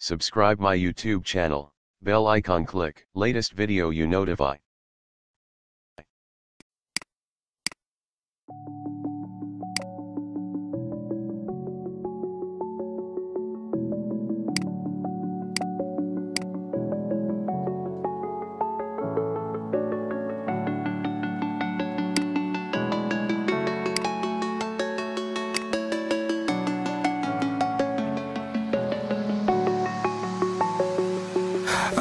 Subscribe my YouTube channel, bell icon click, latest video you notify.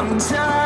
I'm tired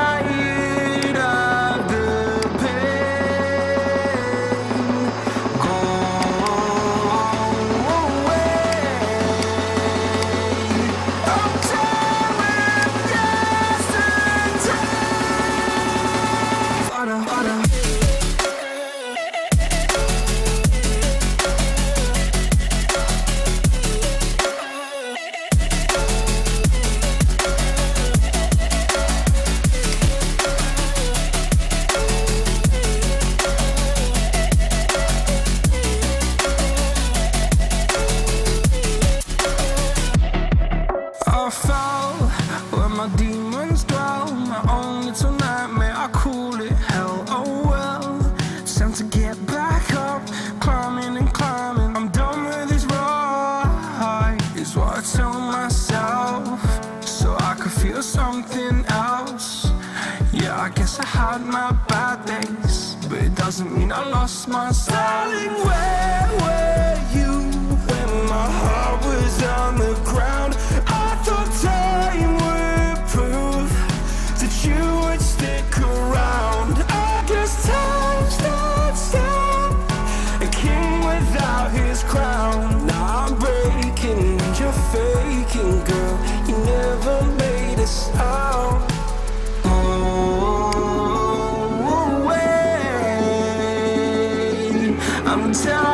fall. Where my demons dwell My own little nightmare, I call it? Hell Oh well, it's time to get back up. Climbing and climbing, I'm done with this ride Is what I tell myself. So I could feel something else. Yeah, I guess I had my bad days But it doesn't mean I lost my Darling, where were you When my heart was on the ground I'm until